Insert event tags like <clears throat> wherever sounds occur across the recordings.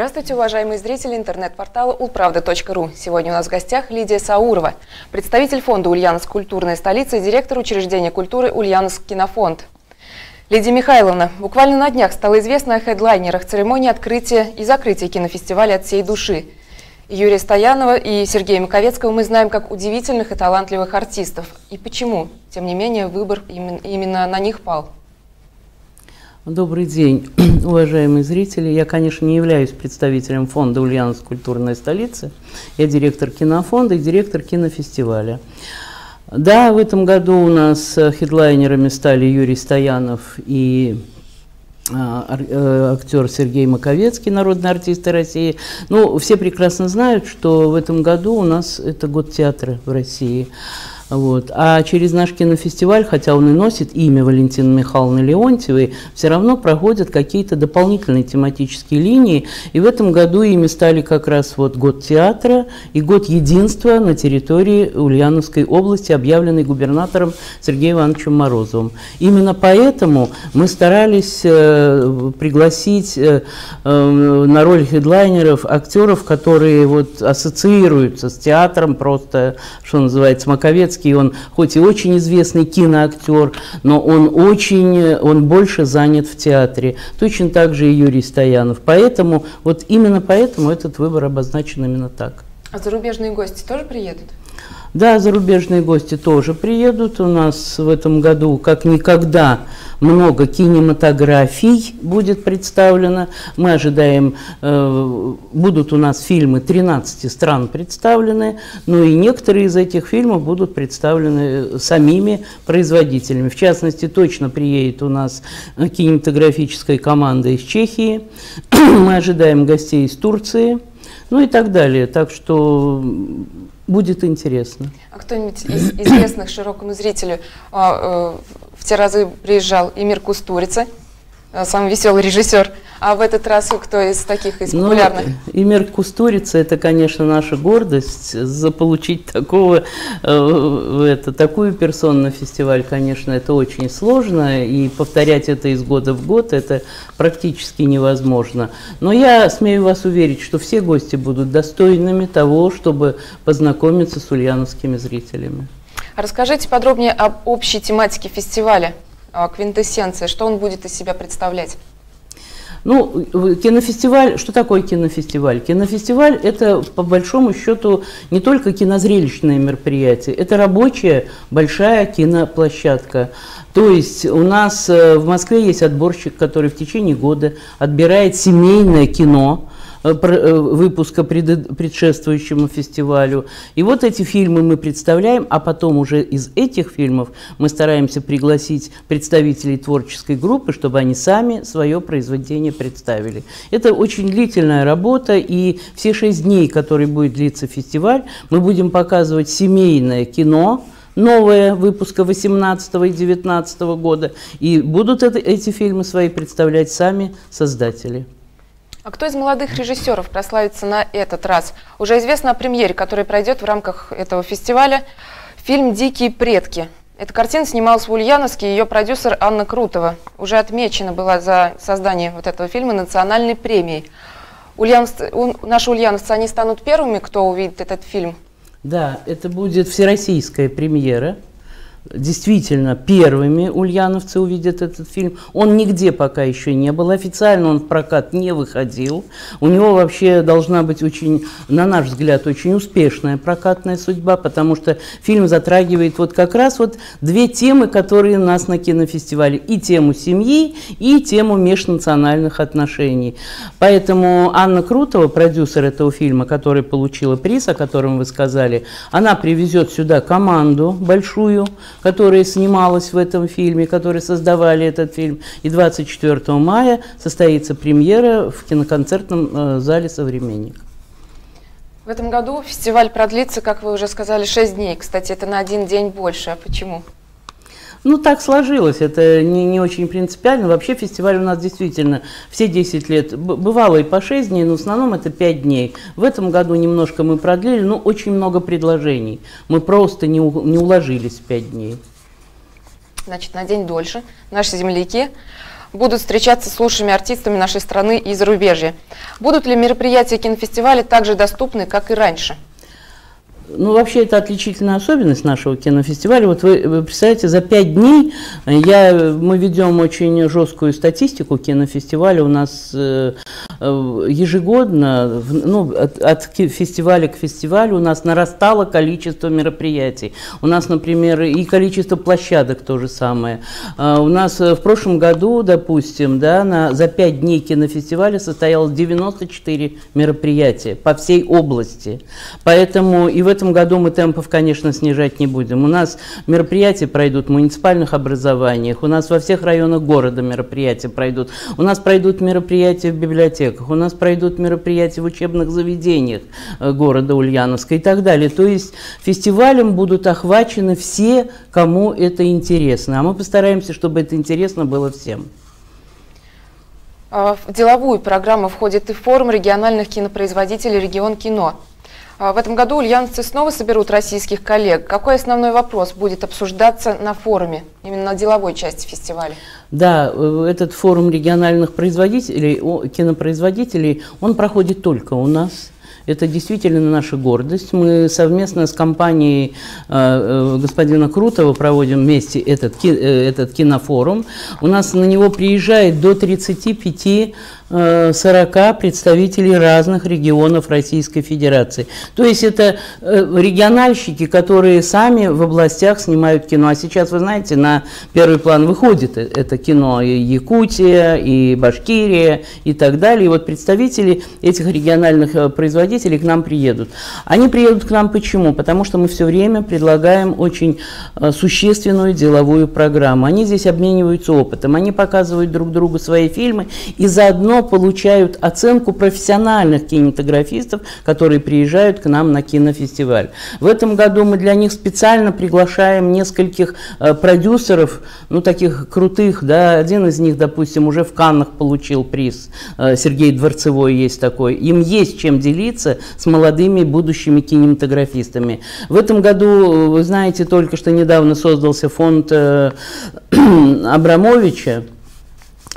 Здравствуйте, уважаемые зрители интернет-портала улправда.ру. Сегодня у нас в гостях Лидия Саурова, представитель фонда «Ульяновск. Культурная столица» и директор учреждения культуры «Ульяновск. Кинофонд». Лидия Михайловна, буквально на днях стало известно о хедлайнерах церемонии открытия и закрытия кинофестиваля «От всей души». Юрия Стоянова и Сергея Маковецкого мы знаем как удивительных и талантливых артистов. И почему, тем не менее, выбор именно на них пал? Добрый день, <clears throat> уважаемые зрители. Я, конечно, не являюсь представителем фонда «Ульяновск. Культурная столица». Я директор кинофонда и директор кинофестиваля. Да, в этом году у нас хедлайнерами стали Юрий Стоянов и а, э, актер Сергей Маковецкий, народный артист России. Ну, все прекрасно знают, что в этом году у нас это год театра в России. Вот. А через наш кинофестиваль, хотя он и носит имя Валентины Михайловны Леонтьевой, все равно проходят какие-то дополнительные тематические линии. И в этом году ими стали как раз вот год театра и год единства на территории Ульяновской области, объявленный губернатором Сергеем Ивановичем Морозовым. Именно поэтому мы старались э, пригласить э, э, на роль хедлайнеров актеров, которые вот ассоциируются с театром, просто, что называется, Маковецкий Высоцкий, он хоть и очень известный киноактер, но он очень, он больше занят в театре. Точно так же и Юрий Стоянов. Поэтому, вот именно поэтому этот выбор обозначен именно так. А зарубежные гости тоже приедут? Да, зарубежные гости тоже приедут. У нас в этом году, как никогда, много кинематографий будет представлено. Мы ожидаем, э, будут у нас фильмы 13 стран представлены, но и некоторые из этих фильмов будут представлены самими производителями. В частности, точно приедет у нас кинематографическая команда из Чехии. <clears throat> Мы ожидаем гостей из Турции, ну и так далее. Так что будет интересно. А кто-нибудь из <coughs> известных широкому зрителю а, э, в те разы приезжал Эмир Кустурица, Э, самый веселый режиссер. А в этот раз кто из таких, из ну, популярных? Ну, Имер Кустурица – это, конечно, наша гордость. Заполучить такого, э, это, такую персону на фестиваль, конечно, это очень сложно. И повторять это из года в год – это практически невозможно. Но я смею вас уверить, что все гости будут достойными того, чтобы познакомиться с ульяновскими зрителями. Расскажите подробнее об общей тематике фестиваля. А, квинтэссенция, что он будет из себя представлять? Ну, кинофестиваль, что такое кинофестиваль? Кинофестиваль – это, по большому счету, не только кинозрелищное мероприятие, это рабочая большая киноплощадка. То есть у нас э, в Москве есть отборщик, который в течение года отбирает семейное кино, Э, э, выпуска предшествующему фестивалю. И вот эти фильмы мы представляем, а потом уже из этих фильмов мы стараемся пригласить представителей творческой группы, чтобы они сами свое произведение представили. Это очень длительная работа, и все шесть дней, которые будет длиться фестиваль, мы будем показывать семейное кино, новое выпуска 18 и 19 года, и будут это, эти фильмы свои представлять сами создатели. А кто из молодых режиссеров прославится на этот раз? Уже известно о премьере, которая пройдет в рамках этого фестиваля. Фильм «Дикие предки». Эта картина снималась в Ульяновске, ее продюсер Анна Крутова. Уже отмечена была за создание вот этого фильма национальной премией. Ульяновцы, наши ульяновцы, они станут первыми, кто увидит этот фильм? Да, это будет всероссийская премьера действительно первыми ульяновцы увидят этот фильм. Он нигде пока еще не был. Официально он в прокат не выходил. У него вообще должна быть очень, на наш взгляд, очень успешная прокатная судьба, потому что фильм затрагивает вот как раз вот две темы, которые нас на кинофестивале. И тему семьи, и тему межнациональных отношений. Поэтому Анна Крутова, продюсер этого фильма, который получила приз, о котором вы сказали, она привезет сюда команду большую, которая снималась в этом фильме, которые создавали этот фильм. И 24 мая состоится премьера в киноконцертном э, зале «Современник». В этом году фестиваль продлится, как вы уже сказали, 6 дней. Кстати, это на один день больше. А почему? Ну, так сложилось, это не, не очень принципиально. Вообще фестиваль у нас действительно все 10 лет, бывало и по 6 дней, но в основном это 5 дней. В этом году немножко мы продлили, но очень много предложений. Мы просто не, не уложились в 5 дней. Значит, на день дольше наши земляки будут встречаться с лучшими артистами нашей страны и зарубежья. Будут ли мероприятия кинофестиваля также доступны, как и раньше? Ну, вообще, это отличительная особенность нашего кинофестиваля. Вот вы, вы представляете, за пять дней я, мы ведем очень жесткую статистику кинофестиваля. У нас э, э ежегодно, ну, от, от фестиваля к фестивалю у нас нарастало количество мероприятий. У нас, например, и количество площадок то же самое. А у нас э, в прошлом году, допустим, да, на, за пять дней кинофестиваля состоялось 94 мероприятия по всей области. Поэтому и в этом году мы темпов, конечно, снижать не будем. У нас мероприятия пройдут в муниципальных образованиях, у нас во всех районах города мероприятия пройдут, у нас пройдут мероприятия в библиотеках, у нас пройдут мероприятия в учебных заведениях э, города Ульяновска и так далее. То есть фестивалем будут охвачены все, кому это интересно. А мы постараемся, чтобы это интересно было всем. А в деловую программу входит и форум региональных кинопроизводителей «Регион кино». А, в этом году ульяновцы снова соберут российских коллег. Какой основной вопрос будет обсуждаться на форуме, именно на деловой части фестиваля? Да, э, этот форум региональных производителей, кинопроизводителей, он проходит только у нас. Это действительно наша гордость. Мы совместно с компанией э, э, господина Крутого проводим вместе этот, этот кинофорум. У нас на него приезжает до 35 40 представителей разных регионов Российской Федерации. То есть это э, региональщики, которые сами в областях снимают кино. А сейчас, вы знаете, на первый план выходит э, это кино и Якутия, и Башкирия, и так далее. И вот представители этих региональных э, производителей к нам приедут. Они приедут к нам почему? Потому что мы все время предлагаем очень существенную деловую программу. Они здесь обмениваются опытом, они показывают друг другу свои фильмы и заодно получают оценку профессиональных кинематографистов, которые приезжают к нам на кинофестиваль. В этом году мы для них специально приглашаем нескольких э, продюсеров, ну таких крутых, да, один из них, допустим, уже в Каннах получил приз, э, Сергей Дворцевой есть такой. Им есть чем делиться с молодыми будущими кинематографистами. В этом году, вы знаете, только что недавно создался фонд э, <clears throat> Абрамовича,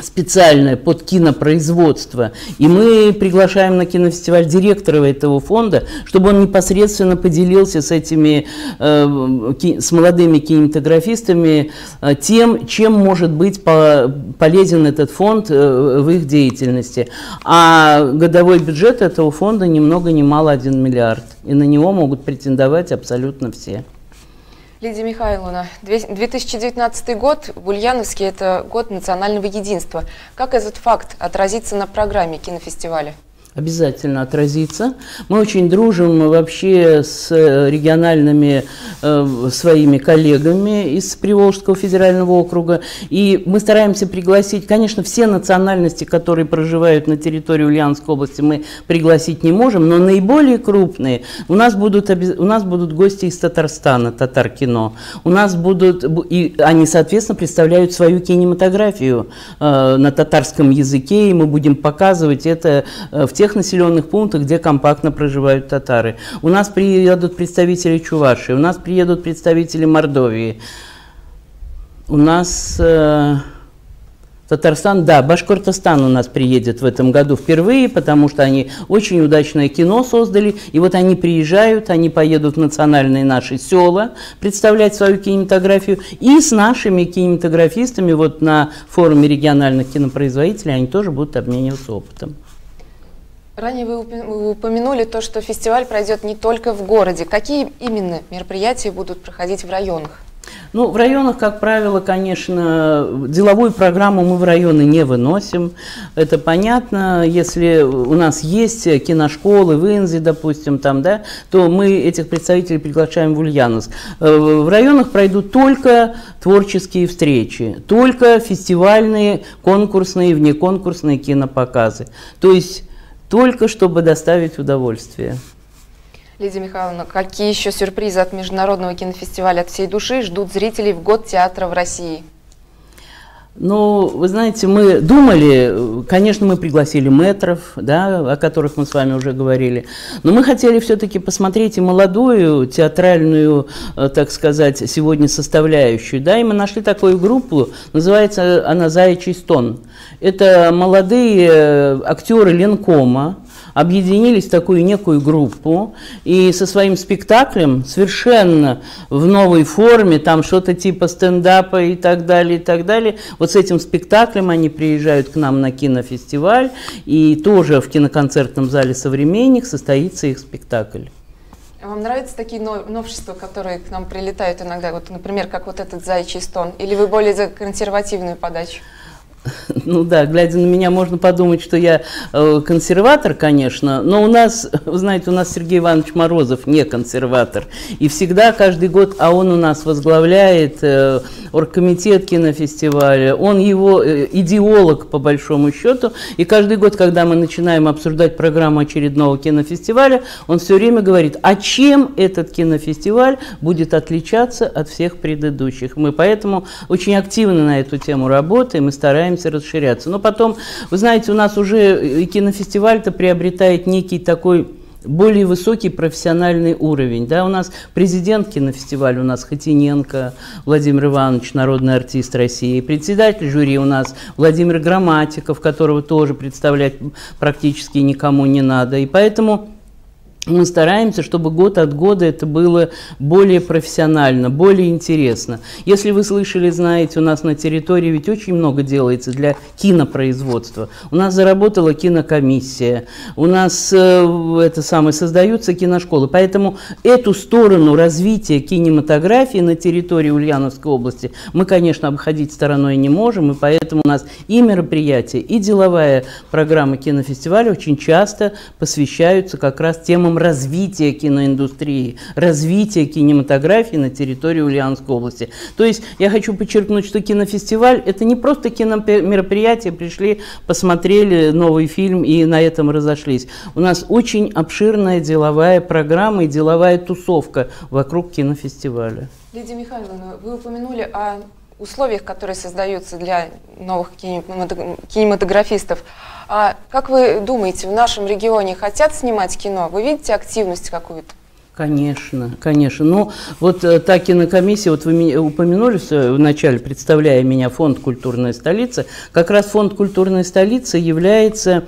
специальное под кинопроизводство. И мы приглашаем на кинофестиваль директора этого фонда, чтобы он непосредственно поделился с этими, э, с молодыми кинематографистами э, тем, чем может быть по, полезен этот фонд э, в их деятельности. А годовой бюджет этого фонда ни много ни мало 1 миллиард. И на него могут претендовать абсолютно все. Лидия Михайловна, 2019 год в Ульяновске – это год национального единства. Как этот факт отразится на программе кинофестиваля? Обязательно отразится. Мы очень дружим вообще с региональными э, своими коллегами из Приволжского федерального округа. И мы стараемся пригласить, конечно, все национальности, которые проживают на территории Ульяновской области, мы пригласить не можем, но наиболее крупные. У нас будут, у нас будут гости из Татарстана, Татар-кино. У нас будут, и они, соответственно, представляют свою кинематографию э, на татарском языке, и мы будем показывать это э, в тех населенных пунктах, где компактно проживают татары. У нас приедут представители Чувашии, у нас приедут представители Мордовии. У нас... Э, Татарстан, да, Башкортостан у нас приедет в этом году впервые, потому что они очень удачное кино создали, и вот они приезжают, они поедут в национальные наши села представлять свою кинематографию, и с нашими кинематографистами вот на форуме региональных кинопроизводителей они тоже будут обмениваться опытом. Ранее вы упомянули то, что фестиваль пройдет не только в городе. Какие именно мероприятия будут проходить в районах? Ну, в районах, как правило, конечно, деловую программу мы в районы не выносим. Это понятно. Если у нас есть киношколы в Инзе, допустим, там, да, то мы этих представителей приглашаем в Ульяновск. Э, в районах пройдут только творческие встречи, только фестивальные, конкурсные, внеконкурсные кинопоказы. То есть только чтобы доставить удовольствие. Лидия Михайловна, какие еще сюрпризы от Международного кинофестиваля от всей души ждут зрителей в год театра в России? Ну, вы знаете, мы думали, конечно, мы пригласили метров, да, о которых мы с вами уже говорили, но мы хотели все-таки посмотреть и молодую театральную, э, так сказать, сегодня составляющую, да, и мы нашли такую группу, называется она «Заячий стон». Это молодые э, актеры Ленкома, объединились в такую некую группу и со своим спектаклем совершенно в новой форме, там что-то типа стендапа и так далее, и так далее. Вот с этим спектаклем они приезжают к нам на кинофестиваль, и тоже в киноконцертном зале «Современник» состоится их спектакль. А вам нравятся такие новшества, которые к нам прилетают иногда, вот, например, как вот этот «Заячий стон», или вы более за консервативную подачу? Ну да, глядя на меня, можно подумать, что я э, консерватор, конечно, но у нас, <laughs> вы знаете, у нас Сергей Иванович Морозов не консерватор. И всегда, каждый год, а он у нас возглавляет э, оргкомитет кинофестиваля, он его э, идеолог по большому счету. И каждый год, когда мы начинаем обсуждать программу очередного кинофестиваля, он все время говорит, а чем этот кинофестиваль будет отличаться от всех предыдущих. Мы поэтому очень активно на эту тему работаем и стараемся стараемся расширяться. Но потом, вы знаете, у нас уже и кинофестиваль-то приобретает некий такой более высокий профессиональный уровень. Да, у нас президент кинофестиваля, у нас Хотиненко Владимир Иванович, народный артист России, председатель жюри у нас Владимир Грамматиков, которого тоже представлять практически никому не надо. И поэтому мы стараемся, чтобы год от года это было более профессионально, более интересно. Если вы слышали, знаете, у нас на территории ведь очень много делается для кинопроизводства. У нас заработала кинокомиссия, у нас э, это самое, создаются киношколы. Поэтому эту сторону развития кинематографии на территории Ульяновской области мы, конечно, обходить стороной не можем, и поэтому у нас и мероприятия, и деловая программа кинофестиваля очень часто посвящаются как раз темам темам развития киноиндустрии, развития кинематографии на территории Ульяновской области. То есть я хочу подчеркнуть, что кинофестиваль – это не просто киномероприятие, пришли, посмотрели новый фильм и на этом разошлись. У нас очень обширная деловая программа и деловая тусовка вокруг кинофестиваля. Лидия Михайловна, вы упомянули о условиях, которые создаются для новых кинематографистов. А как вы думаете, в нашем регионе хотят снимать кино? Вы видите активность какую-то? Конечно, конечно. Ну, вот э, та кинокомиссия, вот вы меня упомянули в начале, представляя меня, фонд «Культурная столица». Как раз фонд «Культурная столица» является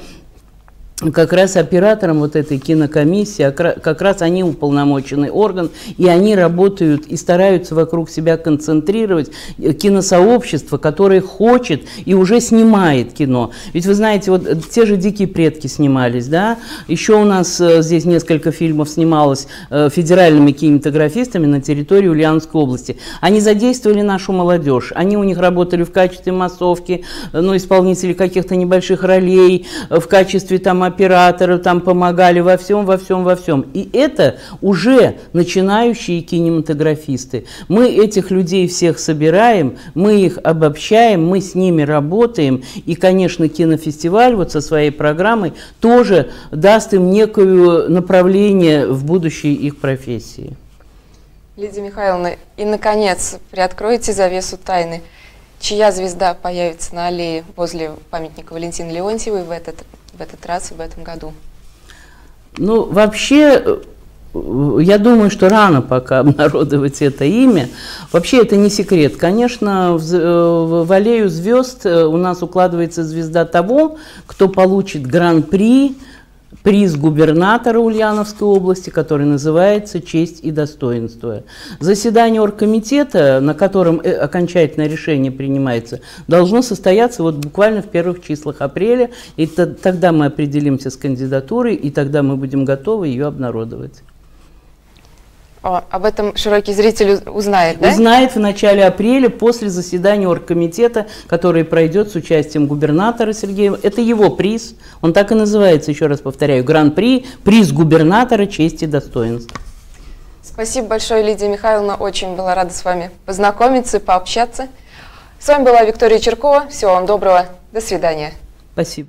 как раз оператором вот этой кинокомиссии, как раз они уполномоченный орган, и они работают и стараются вокруг себя концентрировать э, киносообщество, которое хочет и уже снимает кино. Ведь вы знаете, вот э, те же «Дикие предки» снимались, да, еще у нас э, здесь несколько фильмов снималось федеральными кинематографистами на территории Ульяновской области. Они задействовали нашу молодежь, они у них работали в качестве массовки, ну, исполнителей каких-то небольших ролей, в качестве там операторы там помогали во всем, во всем, во всем. И это уже начинающие кинематографисты. Мы этих людей всех собираем, мы их обобщаем, мы с ними работаем. И, конечно, кинофестиваль вот со своей программой тоже даст им некое направление в будущей их профессии. Лидия Михайловна, и, наконец, приоткройте завесу тайны. Чья звезда появится на аллее возле памятника Валентины Леонтьевой в этот в этот раз и в этом году? Ну, вообще, э, я думаю, что рано пока <laughs> обнародовать это имя. Вообще это не секрет. Конечно, в, э, в аллею звезд э, у нас укладывается звезда того, кто получит гран-при приз губернатора Ульяновской области, который называется «Честь и достоинство». Заседание оргкомитета, на котором э, окончательное решение принимается, должно состояться вот буквально в первых числах апреля, и тогда мы определимся с кандидатурой, и тогда мы будем готовы ее обнародовать. О, об этом широкий зритель узнает, да? Узнает в начале апреля после заседания оргкомитета, который пройдет с участием губернатора Сергея. Это его приз. Он так и называется, еще раз повторяю, гран-при, приз губернатора чести и достоинства. Спасибо большое, Лидия Михайловна. Очень была рада с вами познакомиться, пообщаться. С вами была Виктория Черкова. Всего вам доброго. До свидания. Спасибо.